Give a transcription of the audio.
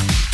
you